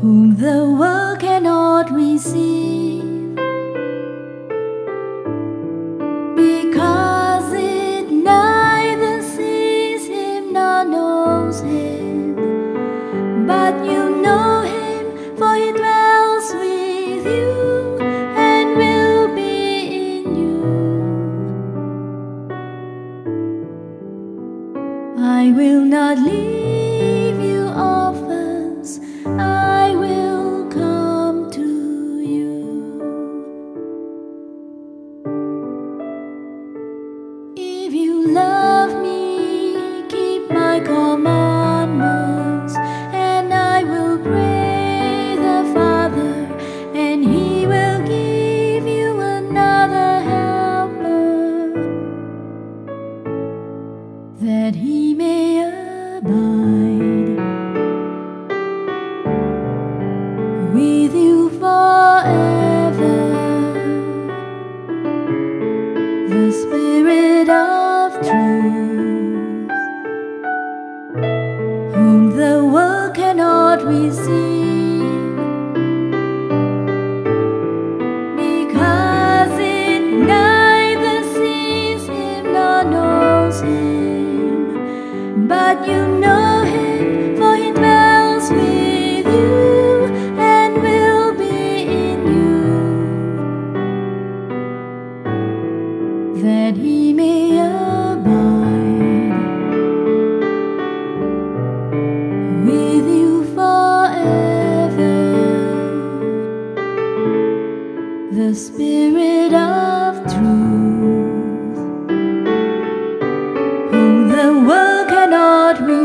whom the world cannot receive, because it neither sees him nor knows him, but you know him, for he dwells with you and will be in you. I will not leave. come on. we see.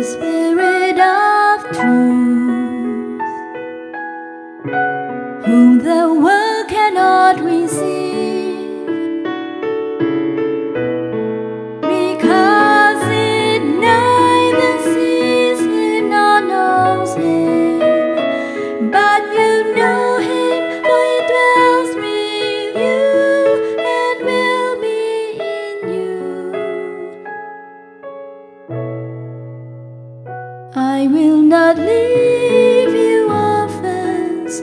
the Spirit of Truth. I will not leave you orphans.